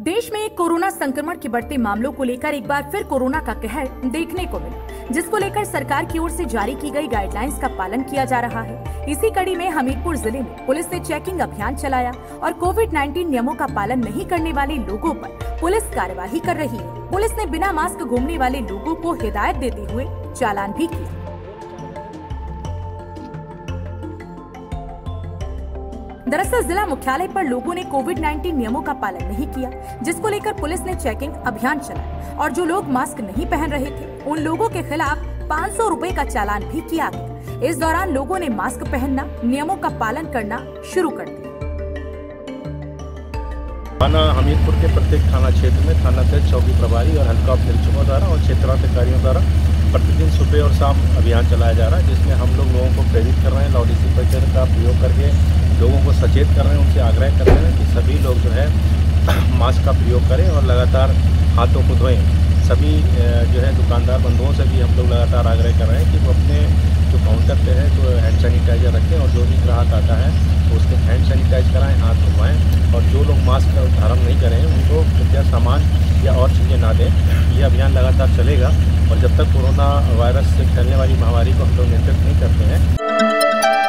देश में कोरोना संक्रमण के बढ़ते मामलों को लेकर एक बार फिर कोरोना का कहर देखने को मिला, जिसको लेकर सरकार की ओर से जारी की गई गाइडलाइंस का पालन किया जा रहा है। इसी कड़ी में हमीरपुर ज़िले में पुलिस ने चेकिंग अभियान चलाया और कोविड 19 नियमों का पालन नहीं करने वाले लोगों पर पुलिस कार्यवाही कर रही है। पुलिस ने बिना मास्क घूमने वाले लोगों को हिदायत देते हुए चालान भी किया। दरअसल जिला मुख्यालय पर लोगों ने कोविड 19 नियमों का पालन नहीं किया, जिसको लेकर पुलिस ने चेकिंग अभियान चलाया और जो लोग मास्क नहीं पहन रहे थे, उन लोगों के खिलाफ पाँच सौ रूपए का चालान भी किया गया। इस दौरान लोगों ने मास्क पहनना, नियमों का पालन करना शुरू कर दिया। थाना हमीरपुर के प्रत्येक थाना क्षेत्र में थाना अध्यक्ष चौकी प्रभारी और हल्का निरीक्षकों द्वारा और क्षेत्राधिकारियों द्वारा प्रतिदिन सुबह और शाम अभियान चलाया जा रहा है, जिसमें हम लोग लोगों को प्रेरित कर रहे हैं लाउड का प्रयोग करके लोगों को सचेत कर रहे हैं, उनसे आग्रह कर रहे हैं कि सभी लोग जो है मास्क का प्रयोग करें और लगातार हाथों को धोएँ। सभी जो है दुकानदार बंधुओं से भी हम लोग लगातार आग्रह कर रहे हैं कि वो अपने जो काउंटर पे है तो हैंड सैनिटाइजर रखें और जो भी ग्राहक आता है तो उसके हैंड सैनिटाइज कराएँ, हाथ धोवाएँ और जो लोग मास्क का धारण नहीं करें, उनको कृपया सामान या और चीज़ें ना दें। ये अभियान लगातार चलेगा और जब तक कोरोना वायरस से फैलने वाली महामारी को हम लोग नियंत्रित नहीं करते हैं।